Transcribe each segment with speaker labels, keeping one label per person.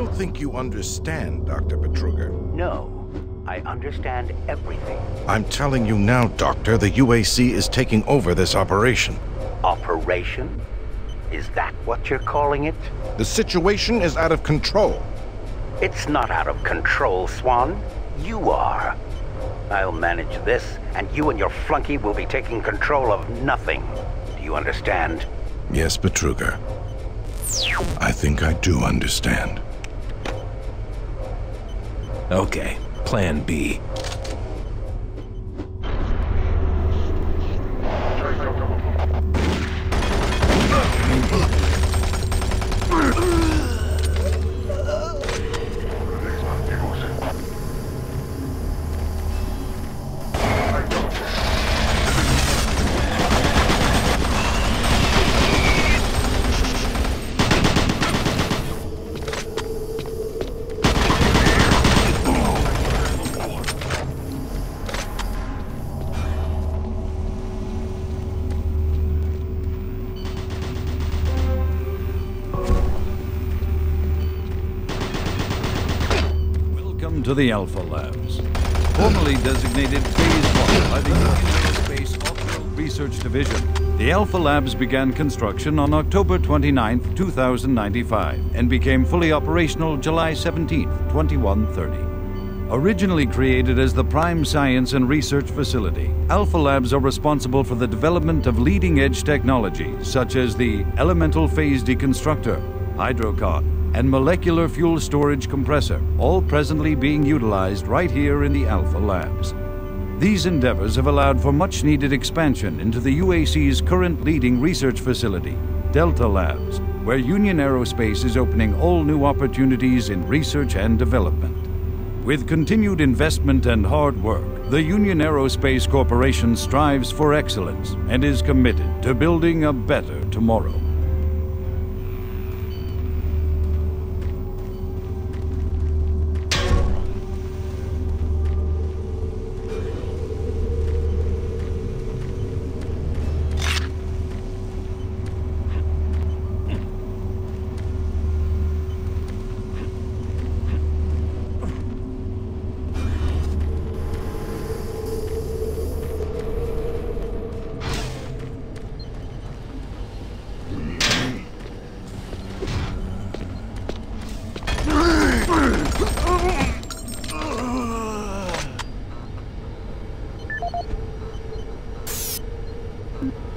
Speaker 1: don't think you understand, Dr. Betruger.
Speaker 2: No, I understand everything.
Speaker 1: I'm telling you now, Doctor, the UAC is taking over this operation.
Speaker 2: Operation? Is that what you're calling it?
Speaker 1: The situation is out of control.
Speaker 2: It's not out of control, Swann. You are. I'll manage this, and you and your flunky will be taking control of nothing. Do you understand?
Speaker 1: Yes, Betruger. I think I do understand.
Speaker 3: Okay, plan B.
Speaker 4: to the Alpha Labs, formerly designated Phase 1 by the Union Aerospace Off-World Research Division. The Alpha Labs began construction on October 29, 2095, and became fully operational July 17, 2130. Originally created as the prime science and research facility, Alpha Labs are responsible for the development of leading edge technology such as the Elemental Phase Deconstructor, Hydrocon, and molecular fuel storage compressor, all presently being utilized right here in the Alpha Labs. These endeavors have allowed for much needed expansion into the UAC's current leading research facility, Delta Labs, where Union Aerospace is opening all new opportunities in research and development. With continued investment and hard work, the Union Aerospace Corporation strives for excellence and is committed to building a better tomorrow. Thank you.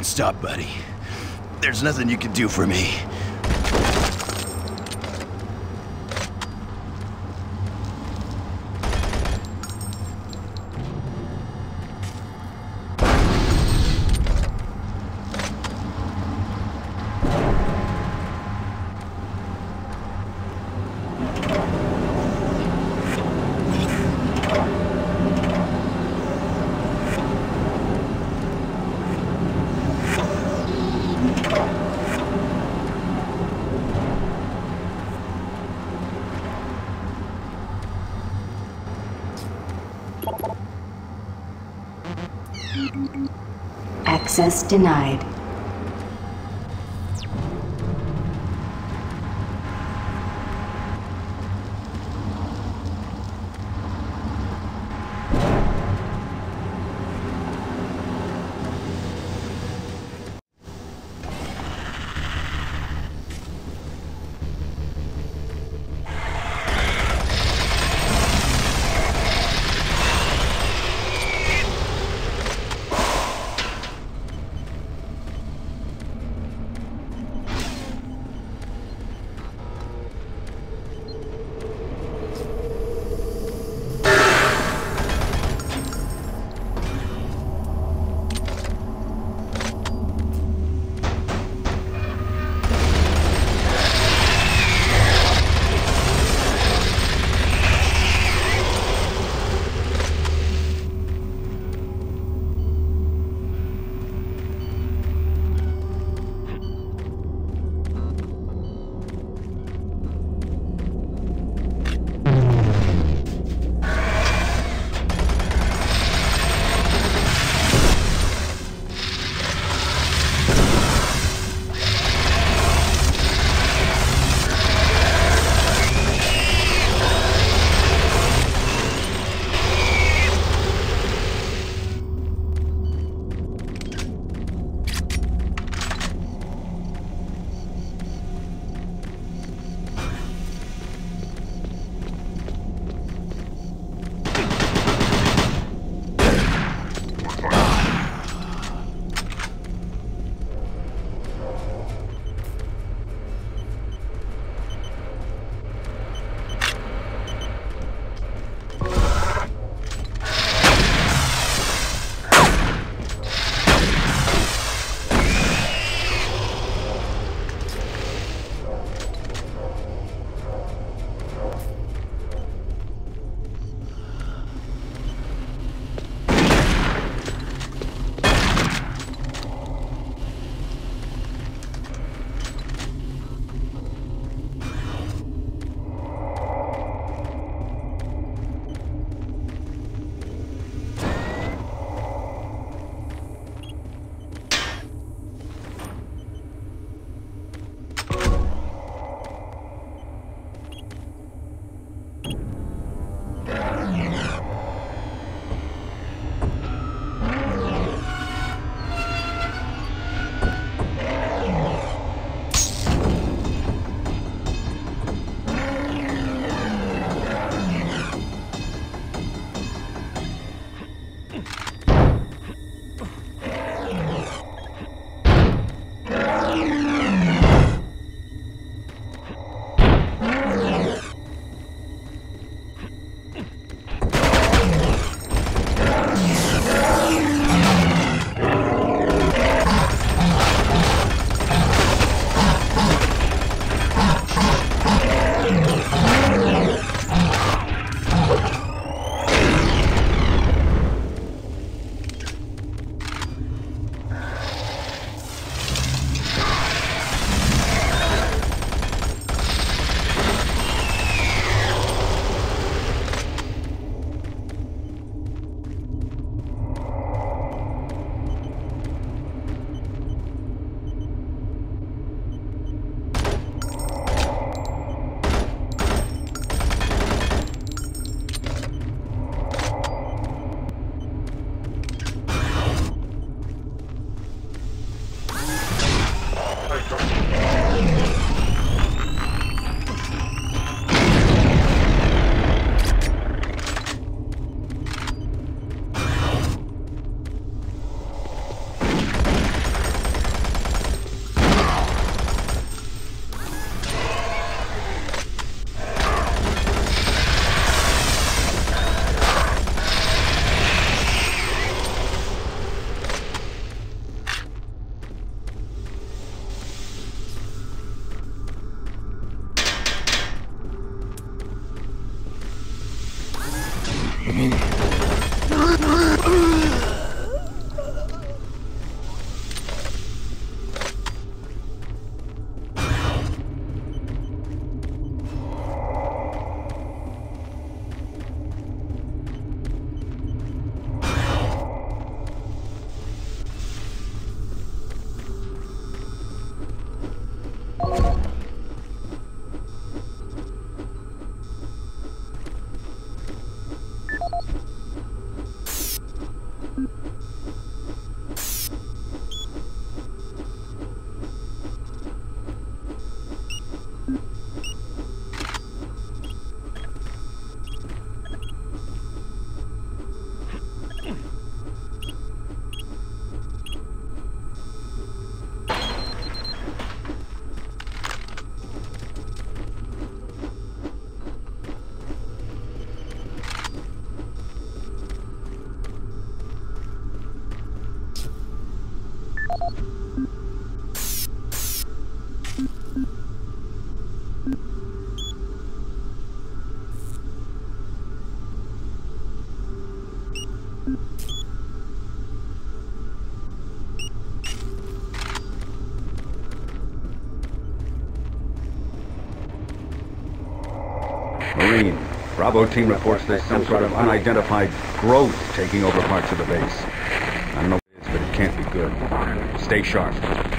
Speaker 5: Don't stop, buddy. There's nothing you can do for me. Access denied.
Speaker 6: Marine, Bravo team reports there's some sort of unidentified growth taking over parts of the base. I don't know what it is, but it can't be good. Stay sharp.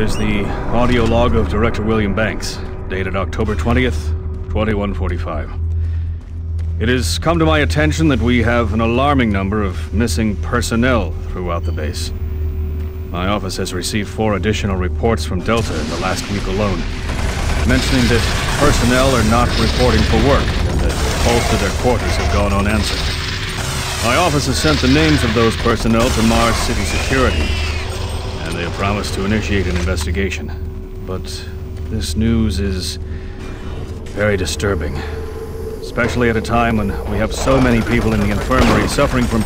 Speaker 7: Is the audio log of Director William Banks, dated October 20th, 2145. It has come to my attention that we have an alarming number of missing personnel throughout the base. My office has received four additional reports from Delta in the last week alone, mentioning that personnel are not reporting for work and that calls to their quarters have gone unanswered. My office has sent the names of those personnel to Mars City Security, they have promised to initiate an investigation. But this news is very disturbing, especially at a time when we have so many people in the infirmary suffering from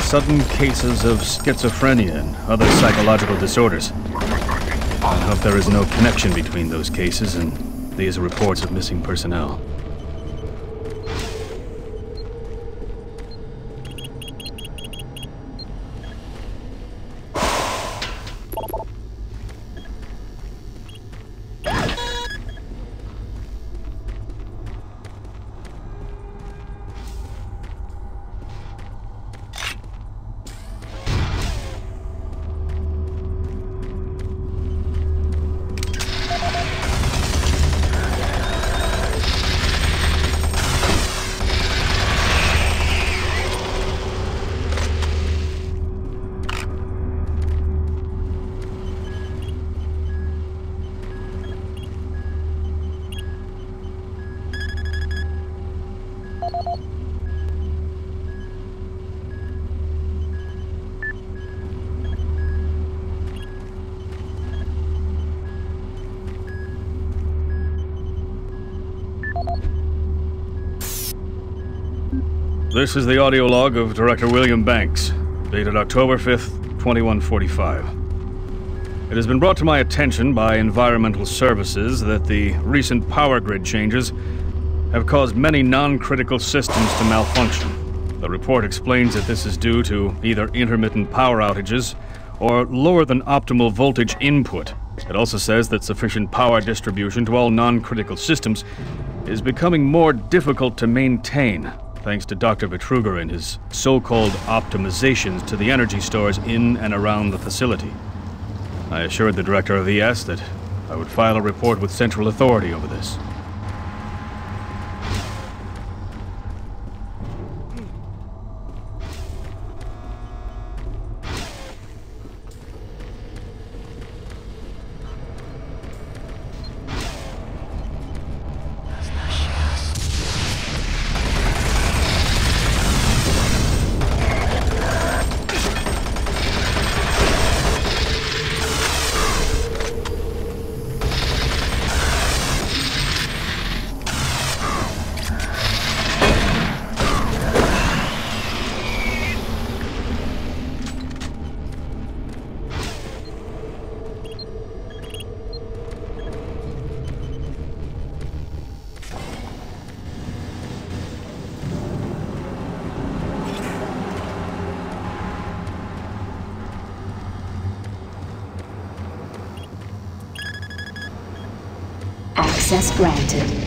Speaker 7: sudden cases of schizophrenia and other psychological disorders. I hope there is no connection between those cases and these reports of missing personnel. This is the audio log of Director William Banks, dated October 5th, 2145. It has been brought to my attention by Environmental Services that the recent power grid changes have caused many non critical systems to malfunction. The report explains that this is due to either intermittent power outages or lower than optimal voltage input. It also says that sufficient power distribution to all non critical systems is becoming more difficult to maintain thanks to Dr. Betruger and his so called optimizations to the energy stores in and around the facility. I assured the director of ES that I would file a report with Central Authority over this.
Speaker 5: Access granted.